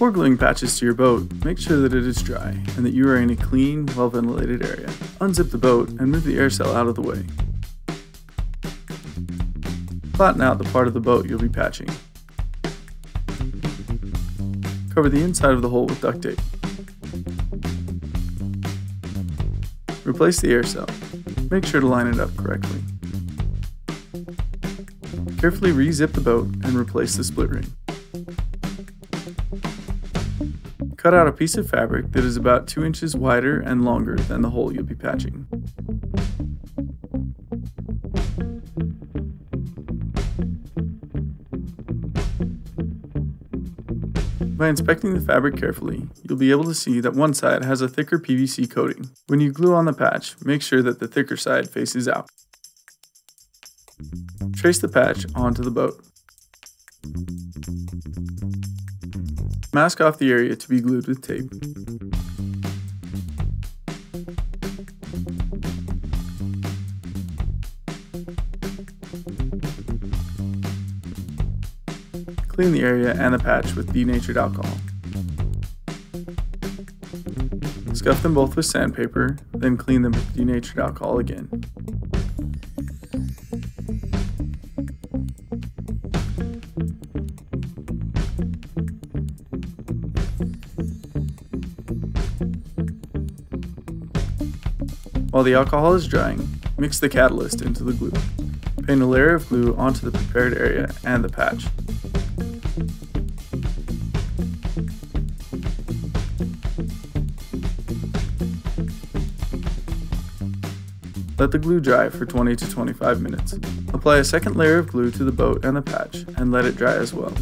Before gluing patches to your boat, make sure that it is dry and that you are in a clean, well ventilated area. Unzip the boat and move the air cell out of the way. Flatten out the part of the boat you'll be patching. Cover the inside of the hole with duct tape. Replace the air cell. Make sure to line it up correctly. Carefully re-zip the boat and replace the split ring. Cut out a piece of fabric that is about 2 inches wider and longer than the hole you'll be patching. By inspecting the fabric carefully, you'll be able to see that one side has a thicker PVC coating. When you glue on the patch, make sure that the thicker side faces out. Trace the patch onto the boat. Mask off the area to be glued with tape. Clean the area and the patch with denatured alcohol. Scuff them both with sandpaper, then clean them with denatured alcohol again. While the alcohol is drying, mix the catalyst into the glue. Paint a layer of glue onto the prepared area and the patch. Let the glue dry for 20 to 25 minutes. Apply a second layer of glue to the boat and the patch and let it dry as well.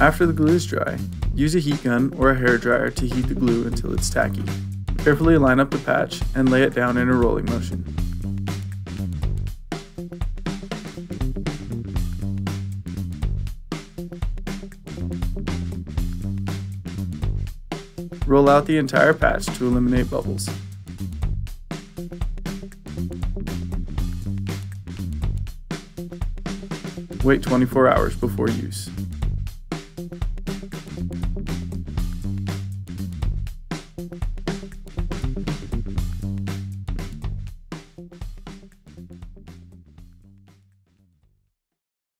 After the glue is dry, use a heat gun or a hair dryer to heat the glue until it's tacky. Carefully line up the patch and lay it down in a rolling motion. Roll out the entire patch to eliminate bubbles. Wait 24 hours before use.